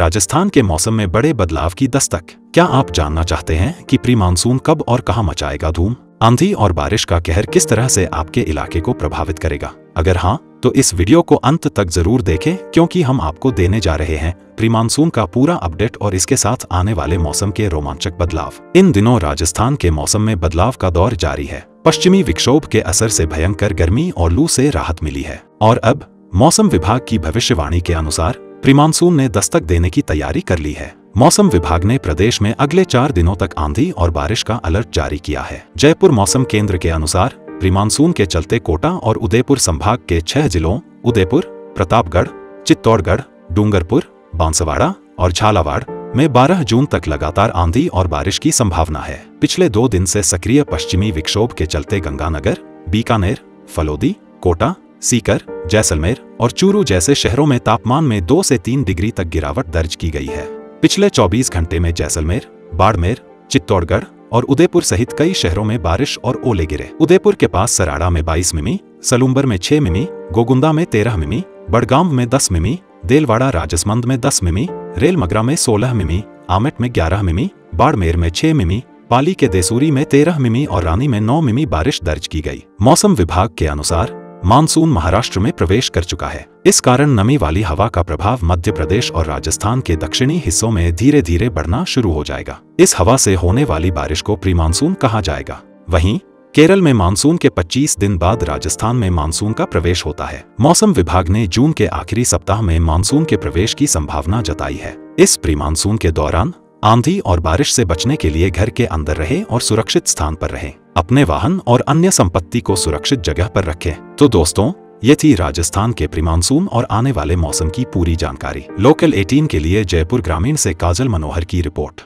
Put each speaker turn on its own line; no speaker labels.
राजस्थान के मौसम में बड़े बदलाव की दस्तक। क्या आप जानना चाहते हैं कि प्री मानसून कब और कहाँ मचाएगा धूम? आंधी और बारिश का कहर किस तरह से आपके इलाके को प्रभावित करेगा? अगर हाँ तो इस वीडियो को अंत तक ज़रूर देखें, क्योंकि हम आपको देने जा रहे हैं प्री मानसून का पूरा अपडेट और इसके साथ आने वाले मौसम के रोमांचक बदलाव। इन दिनों राजस्थान के मौसम में बदलाव का दौर जारी है। पश्चिमी विक्षोभ के असर से भयंकर गर्मी और लू से राहत मिली है। और अब मौसम विभाग की भविष्यवाणी के अनुसार प्रीमानसून ने दस्तक देने की तैयारी कर ली है। मौसम विभाग ने प्रदेश में अगले चार दिनों तक आंधी और बारिश का अलर्ट जारी किया है। जयपुर मौसम केंद्र के अनुसार, प्रीमानसून के चलते कोटा और उदयपुर संभाग के छह जिलों, उदयपुर, प्रतापगढ़, चित्तौड़गढ़, डूंगरपुर, बांसवाड़ा और झालावाड़ में 12 जून तक लगातार आंधी और बारिश की संभावना है। पिछले दो दिन से सक्रिय पश्चिमी विक्षोभ के चलते गंगानगर, बीकानेर, फलोदी, कोटा, सीकर जैसलमेर और चूरू जैसे शहरों में तापमान में दो से तीन डिग्री तक गिरावट दर्ज की गई है। पिछले 24 घंटे में जैसलमेर, बाड़मेर, चित्तौड़गढ़ और उदयपुर सहित कई शहरों में बारिश और ओले गिरे। उदयपुर के पास सराड़ा में 22 मिमी, सलूम्बर में 6 मिमी, गोगुंदा में 13 मिमी, बड़गांव में 10 मिमी, देलवाड़ा राजसमंद में 10 मिमी, रेलमगरा में 16 मिमी, आमेट में 11 मिमी, बाड़मेर में 6 मिमी, पाली के देसूरी में 13 मिमी और रानी में 9 मिमी बारिश दर्ज की गई। मौसम विभाग के अनुसार मानसून महाराष्ट्र में प्रवेश कर चुका है। इस कारण नमी वाली हवा का प्रभाव मध्य प्रदेश और राजस्थान के दक्षिणी हिस्सों में धीरे धीरे बढ़ना शुरू हो जाएगा। इस हवा से होने वाली बारिश को प्री मानसून कहा जाएगा। वहीं, केरल में मानसून के 25 दिन बाद राजस्थान में मानसून का प्रवेश होता है। मौसम विभाग ने जून के आखिरी सप्ताह में मानसून के प्रवेश की संभावना जताई है। इस प्री मानसून के दौरान, आंधी और बारिश से बचने के लिए घर के अंदर रहे और सुरक्षित स्थान पर रहें। अपने वाहन और अन्य संपत्ति को सुरक्षित जगह पर रखें। तो दोस्तों, ये थी राजस्थान के प्रीमानसून और आने वाले मौसम की पूरी जानकारी। लोकल 18 के लिए जयपुर ग्रामीण से काजल मनोहर की रिपोर्ट।